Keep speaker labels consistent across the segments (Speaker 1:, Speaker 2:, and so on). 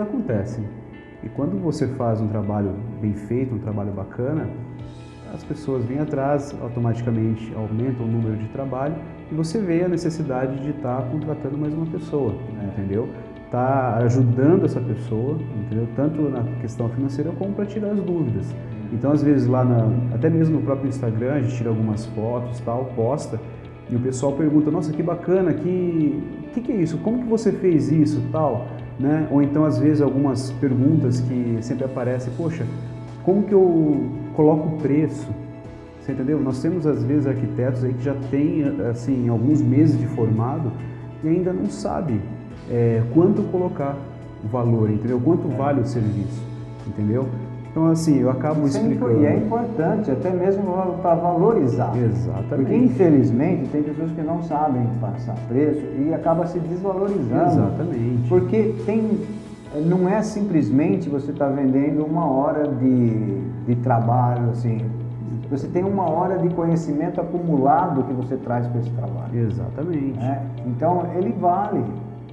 Speaker 1: acontecem. E quando você faz um trabalho bem feito, um trabalho bacana, as pessoas vêm atrás, automaticamente aumentam o número de trabalho e você vê a necessidade de estar tá contratando mais uma pessoa, né, entendeu? Tá ajudando essa pessoa, entendeu? Tanto na questão financeira como para tirar as dúvidas. Então, às vezes lá na, até mesmo no próprio Instagram, a gente tira algumas fotos, tal, posta, e o pessoal pergunta: "Nossa, que bacana, que que que é isso? Como que você fez isso?", tal, né? Ou então às vezes algumas perguntas que sempre aparecem: "Poxa, como que eu coloco o preço?", você entendeu? Nós temos às vezes arquitetos aí que já têm assim alguns meses de formado e ainda não sabe é, quanto colocar o valor, entendeu? Quanto vale o serviço, entendeu? Então, assim, eu acabo Sim, explicando.
Speaker 2: E é importante, até mesmo para valorizar.
Speaker 1: Exatamente.
Speaker 2: Porque, infelizmente, tem pessoas que não sabem passar preço e acaba se desvalorizando.
Speaker 1: Exatamente.
Speaker 2: Porque tem, não é simplesmente você estar tá vendendo uma hora de, de trabalho, assim. Você tem uma hora de conhecimento acumulado que você traz para esse trabalho.
Speaker 1: Exatamente.
Speaker 2: Né? Então, ele vale.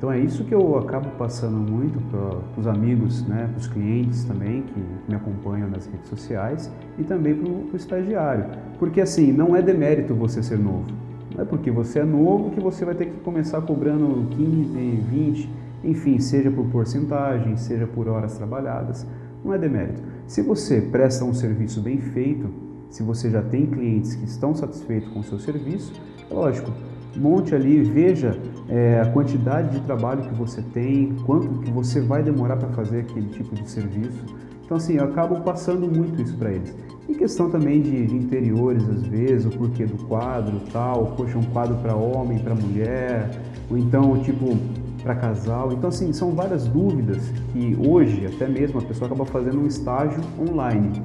Speaker 1: Então é isso que eu acabo passando muito para os amigos, né, para os clientes também que me acompanham nas redes sociais e também para o estagiário. Porque assim, não é demérito você ser novo. Não é porque você é novo que você vai ter que começar cobrando 15, 20, enfim, seja por porcentagem, seja por horas trabalhadas. Não é demérito. Se você presta um serviço bem feito, se você já tem clientes que estão satisfeitos com o seu serviço, é lógico, monte ali, veja é, a quantidade de trabalho que você tem, quanto que você vai demorar para fazer aquele tipo de serviço. Então assim, eu acabo passando muito isso para eles. E questão também de, interiores, às vezes, o porquê do quadro, tal, poxa, um quadro para homem, para mulher, ou então tipo para casal. Então assim, são várias dúvidas que hoje até mesmo a pessoa acaba fazendo um estágio online,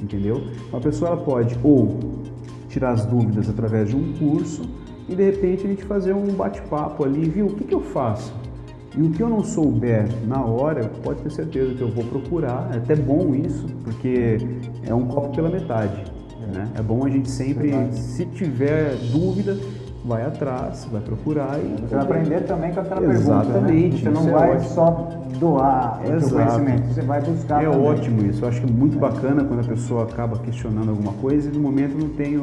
Speaker 1: entendeu? Uma pessoa ela pode ou tirar as dúvidas através de um curso e de repente a gente fazer um bate-papo ali, viu? O que, que eu faço? E o que eu não souber na hora, pode ter certeza que eu vou procurar. É até bom isso, porque é um copo pela metade. Né? É bom a gente sempre, se tiver dúvida, vai atrás, vai procurar e.
Speaker 2: Você vai aprender também com aquela
Speaker 1: Exatamente,
Speaker 2: pergunta. Né? Você não vai é só doar o seu conhecimento, você vai buscar.
Speaker 1: É
Speaker 2: também.
Speaker 1: ótimo isso. Eu acho que é muito bacana quando a pessoa acaba questionando alguma coisa e no momento não tem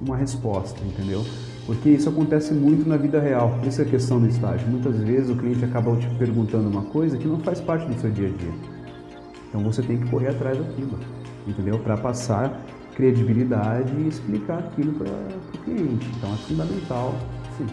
Speaker 1: uma resposta, entendeu? Porque isso acontece muito na vida real. Essa é a questão do estágio. Muitas vezes o cliente acaba te perguntando uma coisa que não faz parte do seu dia a dia. Então você tem que correr atrás daquilo, entendeu? Para passar credibilidade e explicar aquilo para o cliente. Então é fundamental, sim.